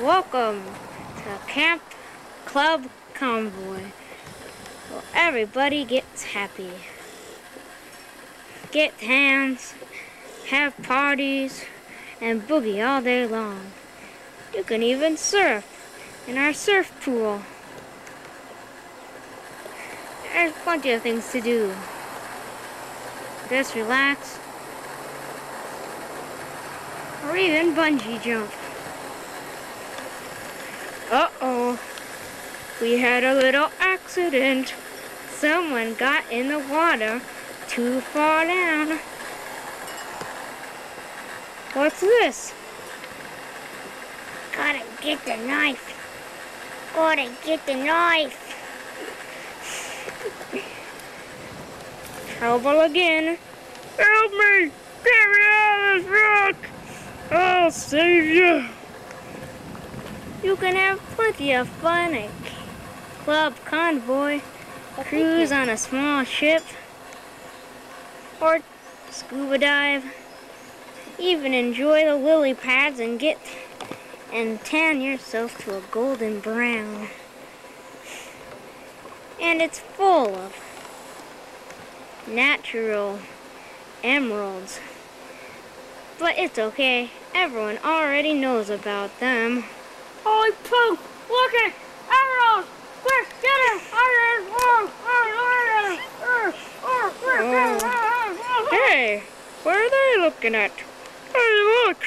Welcome to Camp Club Convoy. Well, everybody gets happy. Get hands, have parties, and boogie all day long. You can even surf in our surf pool. There's plenty of things to do. Just relax. Or even bungee jump. Uh-oh. We had a little accident. Someone got in the water too far down. What's this? Gotta get the knife. Gotta get the knife. Trouble again. Help me! Get me out of this rock! I'll save you! You can have plenty of fun at Club Convoy, cruise on a small ship, or scuba dive, even enjoy the lily pads and get and tan yourself to a golden brown. And it's full of natural emeralds. But it's okay, everyone already knows about them. Holy poop! Look at emeralds! Quick, get him! Oh. Hey, what are they looking at? Hey, look!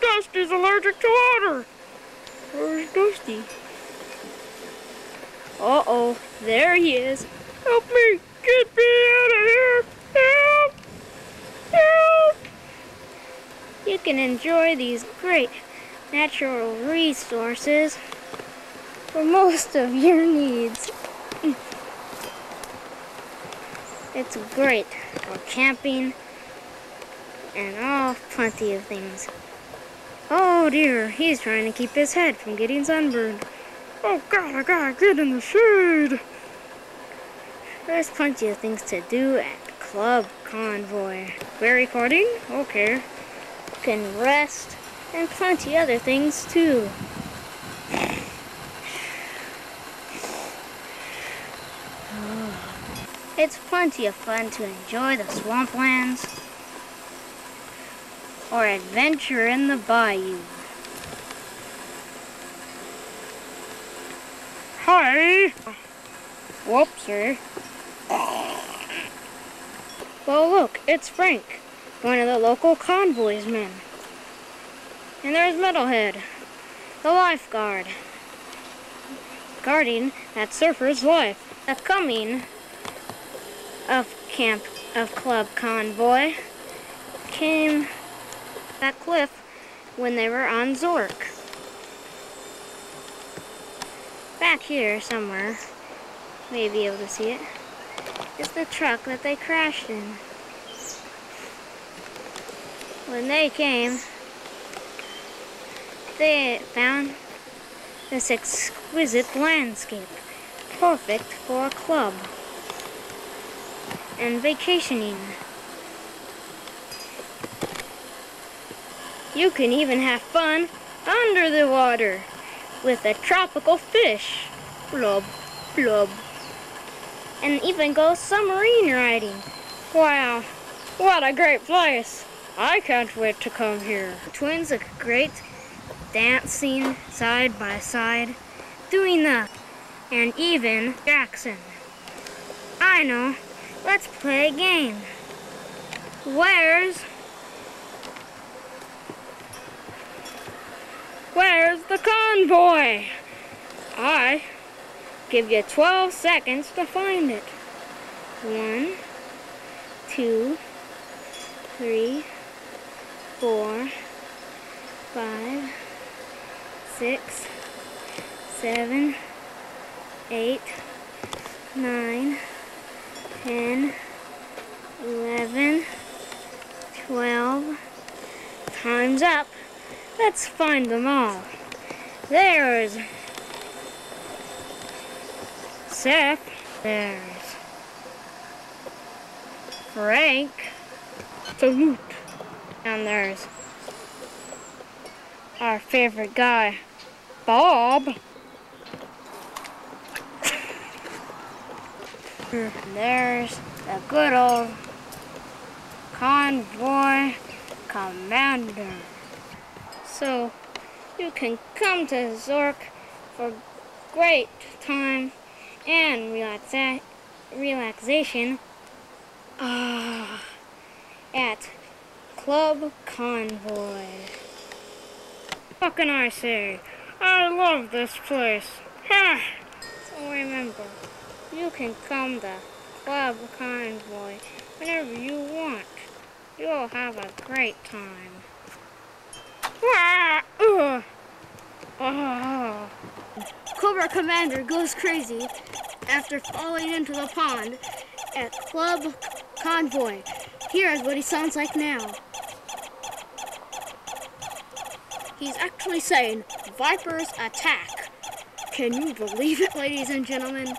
Dusty's allergic to water! Where's Dusty? Uh-oh, there he is. Help me! Get me out of here! Help! Help! You can enjoy these great natural resources for most of your needs. It's great for camping and all plenty of things. Oh dear, he's trying to keep his head from getting sunburned. Oh god, I gotta get in the shade. There's plenty of things to do at Club Convoy. We're recording? Okay. Can rest and plenty other things too. It's plenty of fun to enjoy the swamplands or adventure in the bayou. Hi! Whoopsie. Well, look, it's Frank, one of the local convoy's men. And there's Metalhead, the lifeguard, guarding that surfer's life. The coming of camp of Club Convoy came that cliff when they were on Zork. Back here somewhere, may be able to see it, is the truck that they crashed in. When they came, they found this exquisite landscape, perfect for a club and vacationing. You can even have fun under the water with a tropical fish. Blub, blub. And even go submarine riding. Wow, what a great place. I can't wait to come here. Twins look great dancing side by side, doing the, and even Jackson. I know, let's play a game. Where's Where's the convoy? I give you 12 seconds to find it. One, two, three, four, five, six, seven, eight, nine, ten, eleven, twelve. Time's up. Let's find them all. There's Seth. There's Frank. Salute. And there's our favorite guy, Bob. and There's the good old convoy commander. So you can come to Zork for great time and relaxa relaxation uh, at Club Convoy. What can I say? I love this place. so remember, you can come to Club Convoy whenever you want. You'll have a great time. Oh. Cobra Commander goes crazy after falling into the pond at Club Convoy. Here's what he sounds like now. He's actually saying, Vipers attack. Can you believe it, ladies and gentlemen?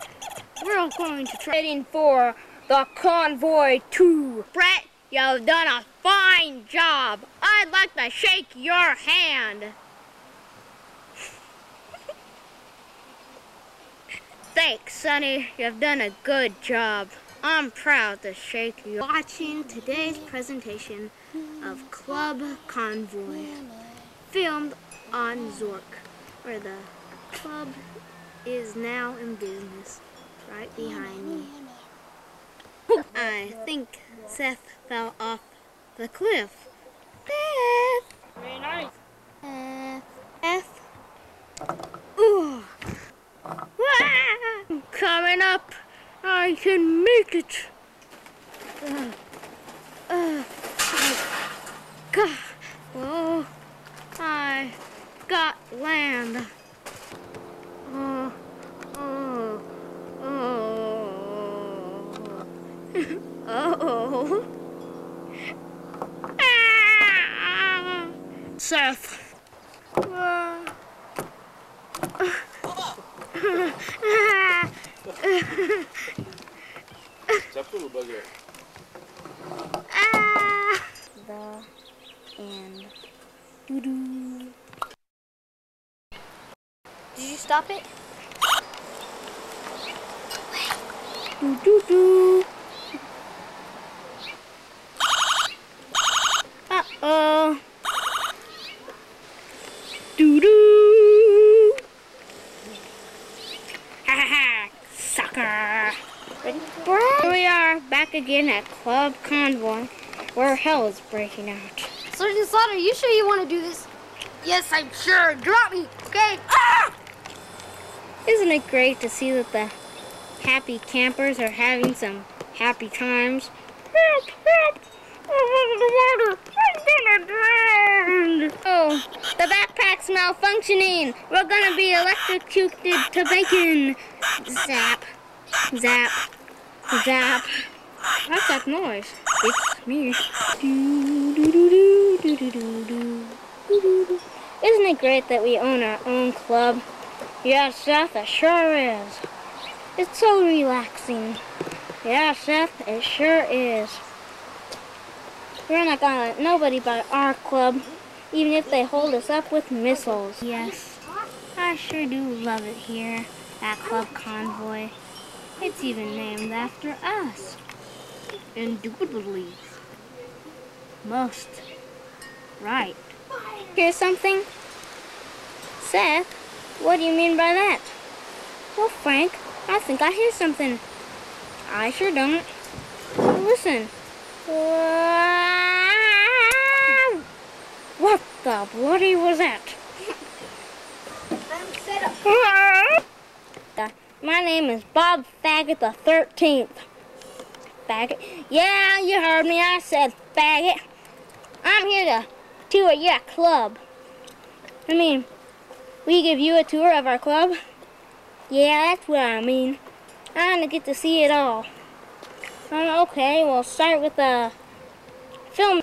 We're all going to it for the Convoy 2. Brett, you've done a fine job. I'd like to shake your hand. Thanks, Sonny. You've done a good job. I'm proud to shake you. Watching today's presentation of Club Convoy, filmed on Zork, where the club is now in business, right behind me. I think Seth fell off the cliff. Seth! Very nice. Uh, F. Ooh. Ah, coming up. I can make it. Uh, uh, God. Oh, I got land. Oh, oh, oh. oh. Ah. Seth. Uh, Chapul bugger. ah. The and doo doo. Did you stop it? Doo doo doo. Uh oh. Doo doo. Ha ha ha. Sucker. Here we are back again at Club Convoy, where hell is breaking out. Sergeant Slaughter, you sure you want to do this? Yes, I'm sure. Drop me, okay? Ah! Isn't it great to see that the happy campers are having some happy times? Help! Help! I'm in the water! I'm gonna drown! Oh, the backpack's malfunctioning! We're gonna be electrocuted to bacon! Zap! Zap! Zap! What's that noise? It's me. Doo, doo, doo, Isn't it great that we own our own club? Yeah, Seth, it sure is. It's so relaxing. Yeah, Seth, it sure is. We're not gonna let nobody by our club, even if they hold us up with missiles. Yes, I sure do love it here at Club Convoy. It's even named after us. Indubitably. Most. Right. Here's something? Seth, what do you mean by that? Well, Frank, I think I hear something. I sure don't. Listen. What the bloody was that? My name is Bob Faggot the 13th. Faggot? Yeah, you heard me. I said faggot. I'm here to tour your club. I mean, we give you a tour of our club? Yeah, that's what I mean. I want to get to see it all. Um, okay, we'll start with the film.